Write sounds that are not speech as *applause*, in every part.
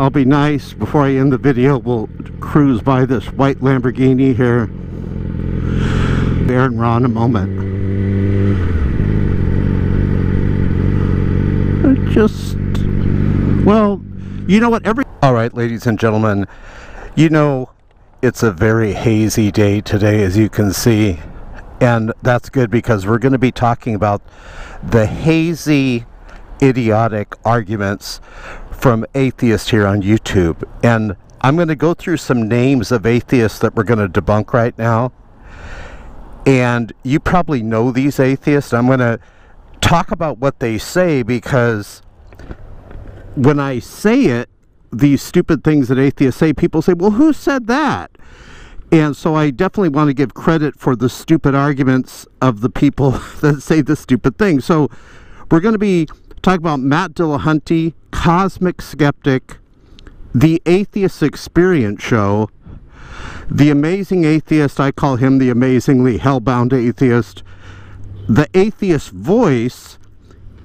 I'll be nice. Before I end the video, we'll cruise by this white Lamborghini here. AronRa in a moment. Just, well, you know what? Every. All right, ladies and gentlemen, you know it's a very hazy day today, as you can see. And that's good because we're going to be talking about the hazy, idiotic arguments from atheists here on YouTube. And I'm going to go through some names of atheists that we're going to debunk right now. And you probably know these atheists. I'm going to talk about what they say because when I say it, these stupid things that atheists say, people say, well, who said that? And so I definitely want to give credit for the stupid arguments of the people *laughs* that say the stupid thing. So we're going to be talking about Matt Dillahunty, Cosmic Skeptic, The Atheist Experience Show, The Amazing Atheist, I call him the amazingly hellbound atheist, The Atheist Voice,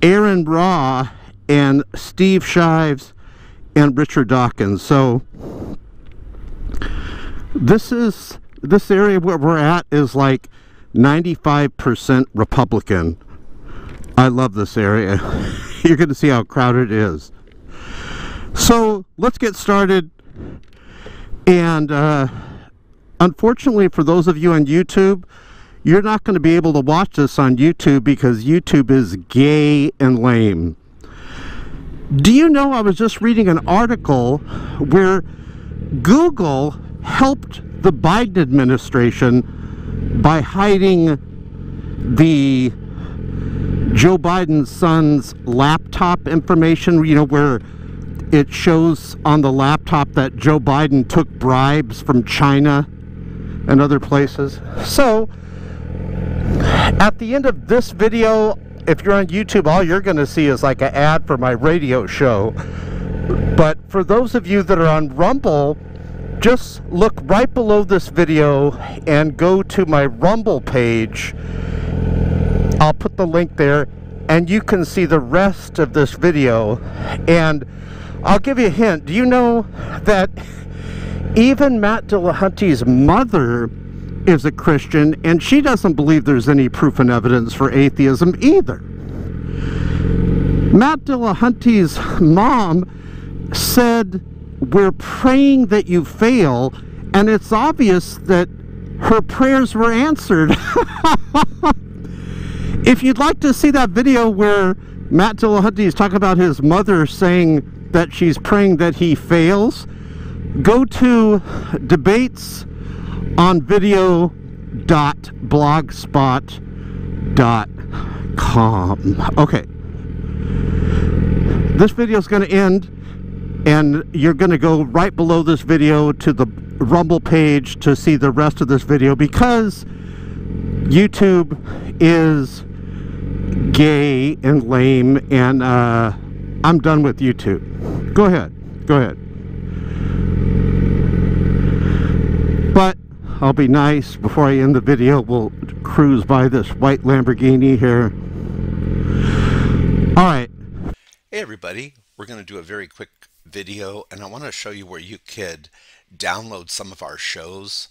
AronRa, and Steve Shives, and Richard Dawkins. So this is this area where we're at is like 95% Republican. I love this area. *laughs* You're going to see how crowded it is. So let's get started. And uh, unfortunately, for those of you on YouTube, you're not going to be able to watch this on YouTube because YouTube is gay and lame. Do you know I was just reading an article where Google helped the Biden administration by hiding the Joe Biden's son's laptop information, you know, where it shows on the laptop that Joe Biden took bribes from China and other places. So, at the end of this video, if you're on YouTube, all you're going to see is like an ad for my radio show. But for those of you that are on Rumble, just look right below this video and go to my Rumble page. I'll put the link there and you can see the rest of this video. And I'll give you a hint. Do you know that even Matt Dillahunty's mother is a Christian and she doesn't believe there's any proof and evidence for atheism either? Matt Dillahunty's mom said we're praying that you fail, and it's obvious that her prayers were answered. *laughs* if you'd like to see that video where Matt Dillahunty is talking about his mother saying that she's praying that he fails, go to debates on video.blogspot.com. Okay. This video is going to end and you're going to go right below this video to the rumble page to see the rest of this video because YouTube is gay and lame and uh, I'm done with YouTube go ahead. Go ahead. But I'll be nice before I end the video. We'll cruise by this white Lamborghini here. All right. Hey everybody. We're going to do a very quick video and I want to show you where you could download some of our shows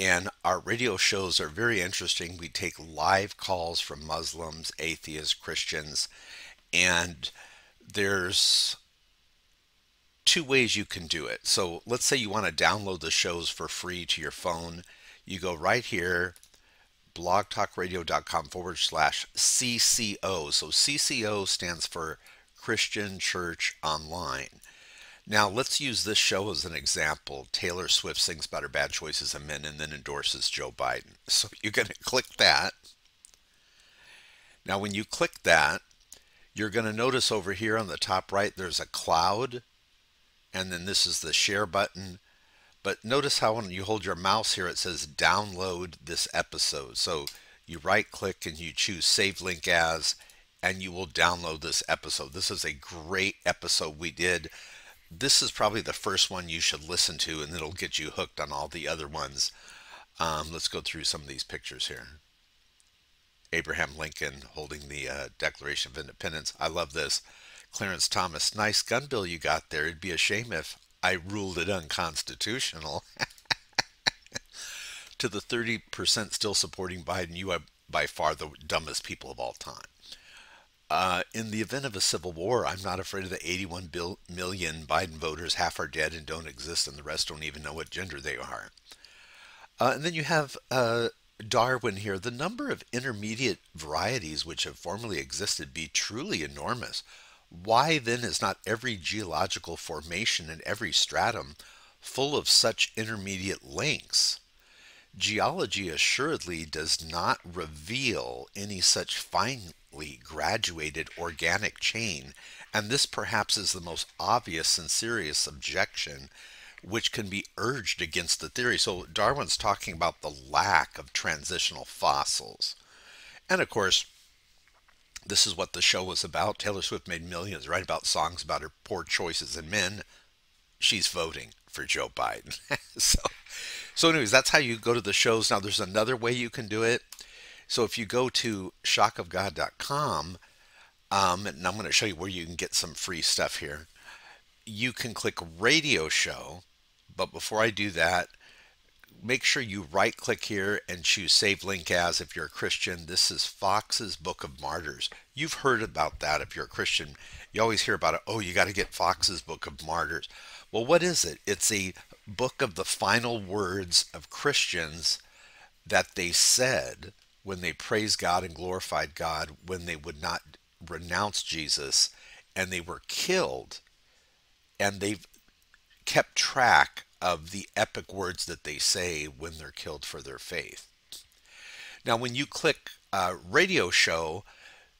and our radio shows are very interesting. We take live calls from Muslims, atheists, Christians, and there's two ways you can do it. So let's say you want to download the shows for free to your phone. You go right here, blogtalkradio.com forward slash CCO. So CCO stands for Christian Church Online. Now, let's use this show as an example. Taylor Swift sings about her bad choices of men and then endorses Joe Biden. *laughs* So you're going to click that. Now, when you click that, you're going to notice over here on the top right, there's a cloud. And then this is the share button. But notice how when you hold your mouse here, it says download this episode. So you right click and you choose save link as, and you will download this episode. This is a great episode we did this is probably the first one you should listen to and it'll get you hooked on all the other ones. Um, let's go through some of these pictures here. Abraham Lincoln holding the uh, Declaration of Independence. I love this. Clarence Thomas, nice gun bill you got there. It'd be a shame if I ruled it unconstitutional. *laughs* to the 30% still supporting Biden, you are by far the dumbest people of all time. Uh, in the event of a civil war, I'm not afraid of the 81 bil- million Biden voters. Half are dead and don't exist, and the rest don't even know what gender they are. Uh, and then you have uh, Darwin here. The number of intermediate varieties which have formerly existed be truly enormous. Why then is not every geological formation and every stratum full of such intermediate links? Geology assuredly does not reveal any such finely graduated organic chain, and this perhaps is the most obvious and serious objection which can be urged against the theory. So Darwin's talking about the lack of transitional fossils. And of course, this is what the show was about. Taylor Swift made millions, right? About songs about her poor choices in men. She's voting for Joe Biden. *laughs* so, so, anyways, that's how you go to the shows. Now, there's another way you can do it. So, if you go to shockofgod.com, um, and I'm going to show you where you can get some free stuff here. You can click radio show, but before I do that, make sure you right click here and choose save link as if you're a Christian. This is Foxe's Book of Martyrs. You've heard about that if you're a Christian. You always hear about it. Oh, you got to get Foxe's Book of Martyrs. Well, what is it? It's a book of the final words of Christians that they said when they praised God and glorified God, when they would not renounce Jesus and they were killed. And they've kept track of the epic words that they say when they're killed for their faith. Now, when you click uh, radio show,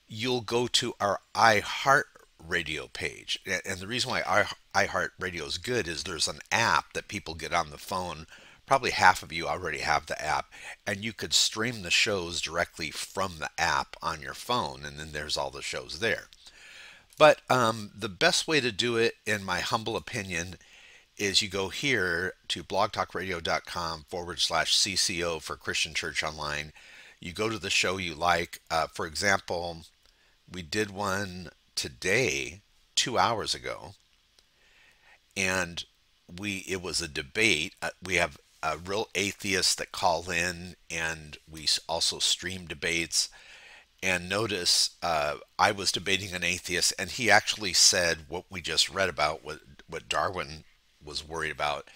you'll go to our iHeart radio page. And the reason why iHeart Radio is good is there's an app that people get on the phone. Probably half of you already have the app, and you could stream the shows directly from the app on your phone, and then there's all the shows there. But um, the best way to do it, in my humble opinion, is you go here to blogtalkradio.com forward slash CCO for Christian Church Online. You go to the show you like. Uh, for example, we did one today, two hours ago, and we it was a debate. Uh, we have a real atheists that call in, and we also stream debates. And notice uh, I was debating an atheist, and he actually said what we just read about, what what Darwin was worried about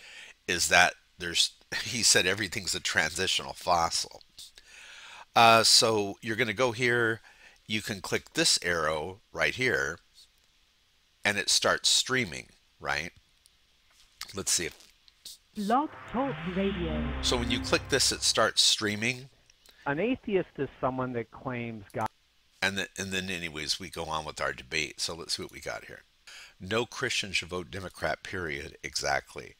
is that there's *laughs* he said everything's a transitional fossil. Uh, so you're going to go here. You can click this arrow right here, and it starts streaming. Right? Let's see if. Blog Talk Radio. So when you click this, it starts streaming. An atheist is someone that claims God. And then, and then, anyways, we go on with our debate. So let's see what we got here. No Christian should vote Democrat, period. Exactly.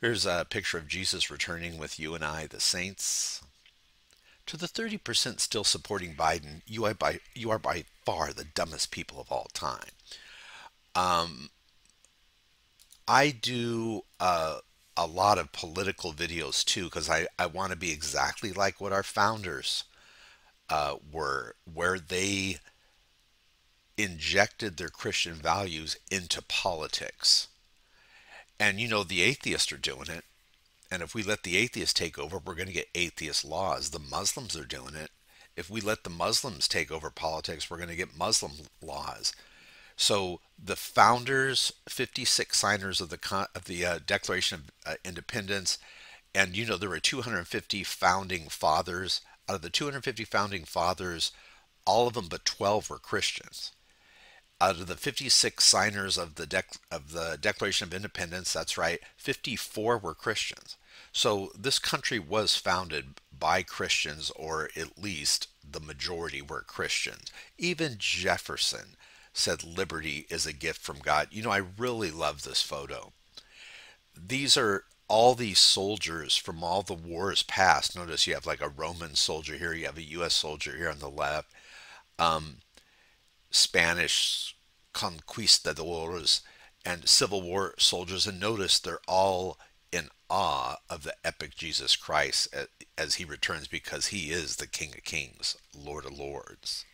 Here's a picture of Jesus returning with you and I, the saints. To the 30% still supporting Biden, you are by, you are by far the dumbest people of all time. Um, I do uh, a lot of political videos too because I, I want to be exactly like what our founders uh, were, where they injected their Christian values into politics. And you know, the atheists are doing it. And if we let the atheists take over, we're going to get atheist laws. The Muslims are doing it. If we let the Muslims take over politics, we're going to get Muslim laws. So the founders, 56 signers of the of the uh, Declaration of uh, Independence, and you know there were 250 founding fathers. Out of the 250 founding fathers, all of them but 12 were Christians out of the 56 signers of the dec- of the Declaration of Independence, that's right, 54 were Christians. So this country was founded by Christians, or at least the majority were Christians. Even Jefferson said liberty is a gift from God. You know, I really love this photo. These are all these soldiers from all the wars past. Notice you have like a Roman soldier here, you have a U.S. soldier here on the left. Um, Spanish conquistadors and Civil War soldiers, and notice they're all in awe of the epic Jesus Christ as he returns because he is the King of Kings, Lord of Lords.